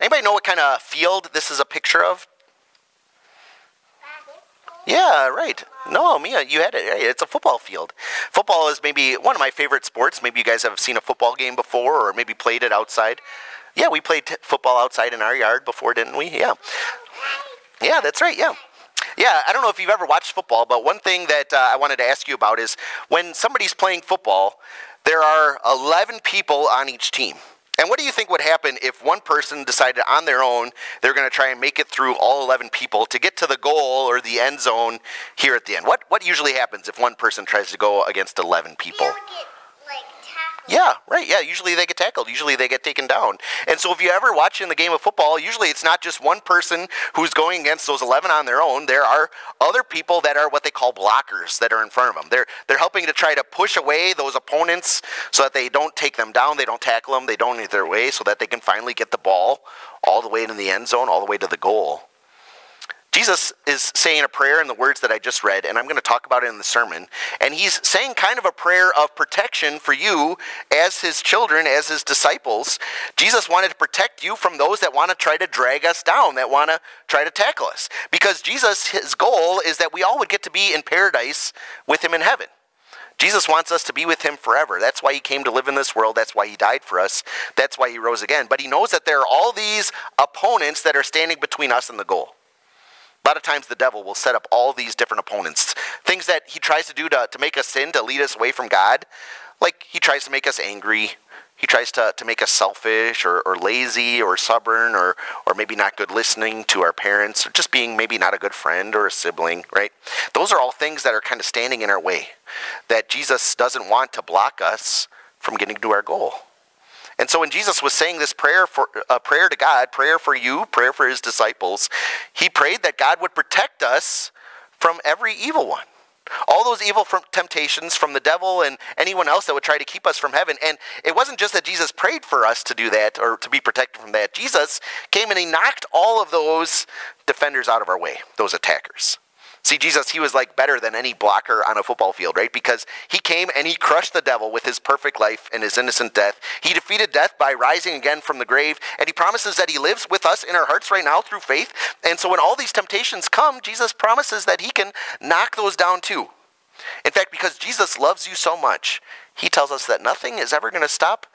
Anybody know what kind of field this is a picture of? Yeah, right. No, Mia, you had it. It's a football field. Football is maybe one of my favorite sports. Maybe you guys have seen a football game before or maybe played it outside. Yeah, we played football outside in our yard before, didn't we? Yeah. Yeah, that's right. Yeah. Yeah, I don't know if you've ever watched football, but one thing that uh, I wanted to ask you about is when somebody's playing football, there are 11 people on each team. And what do you think would happen if one person decided on their own they're going to try and make it through all 11 people to get to the goal or the end zone here at the end? What what usually happens if one person tries to go against 11 people? Yeah, right. Yeah, usually they get tackled. Usually they get taken down. And so if you ever watch in the game of football, usually it's not just one person who's going against those 11 on their own. There are other people that are what they call blockers that are in front of them. They're they're helping to try to push away those opponents so that they don't take them down, they don't tackle them, they don't get their way so that they can finally get the ball all the way to the end zone, all the way to the goal. Jesus is saying a prayer in the words that I just read, and I'm going to talk about it in the sermon. And he's saying kind of a prayer of protection for you as his children, as his disciples. Jesus wanted to protect you from those that want to try to drag us down, that want to try to tackle us. Because Jesus, his goal is that we all would get to be in paradise with him in heaven. Jesus wants us to be with him forever. That's why he came to live in this world. That's why he died for us. That's why he rose again. But he knows that there are all these opponents that are standing between us and the goal. A lot of times the devil will set up all these different opponents, things that he tries to do to, to make us sin, to lead us away from God. Like he tries to make us angry. He tries to, to make us selfish or, or lazy or stubborn or, or maybe not good listening to our parents or just being maybe not a good friend or a sibling, right? Those are all things that are kind of standing in our way that Jesus doesn't want to block us from getting to our goal. And so when Jesus was saying this prayer for uh, prayer to God, prayer for you, prayer for his disciples, he prayed that God would protect us from every evil one. All those evil temptations from the devil and anyone else that would try to keep us from heaven. And it wasn't just that Jesus prayed for us to do that or to be protected from that. Jesus came and he knocked all of those defenders out of our way, those attackers. See, Jesus, he was like better than any blocker on a football field, right? Because he came and he crushed the devil with his perfect life and his innocent death. He defeated death by rising again from the grave, and he promises that he lives with us in our hearts right now through faith. And so when all these temptations come, Jesus promises that he can knock those down too. In fact, because Jesus loves you so much, he tells us that nothing is ever going to stop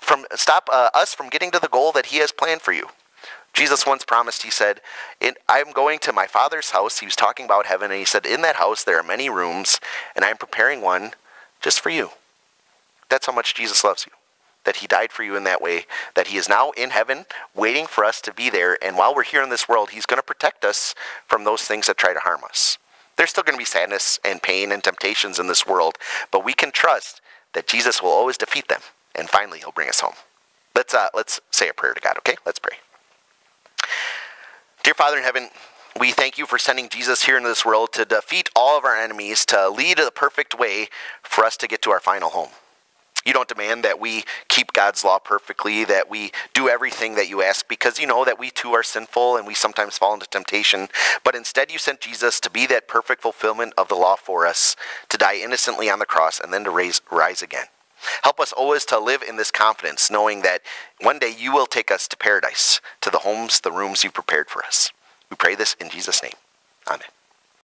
from stop uh, us from getting to the goal that he has planned for you. Jesus once promised, he said, I'm going to my Father's house. He was talking about heaven, and he said, In that house there are many rooms, and I'm preparing one just for you. That's how much Jesus loves you. That he died for you in that way, that he is now in heaven waiting for us to be there, and while we're here in this world, he's going to protect us from those things that try to harm us. There's still going to be sadness and pain and temptations in this world, but we can trust that Jesus will always defeat them, and finally, he'll bring us home. Let's, uh, let's say a prayer to God, okay? Let's. Dear Father in heaven, we thank you for sending Jesus here into this world to defeat all of our enemies, to lead the perfect way for us to get to our final home. You don't demand that we keep God's law perfectly, that we do everything that you ask, because you know that we too are sinful and we sometimes fall into temptation. But instead, you sent Jesus to be that perfect fulfillment of the law for us, to die innocently on the cross, and then to raise, rise again. Help us always to live in this confidence, knowing that one day you will take us to paradise, to the homes, the rooms you've prepared for us. We pray this in Jesus' name. Amen.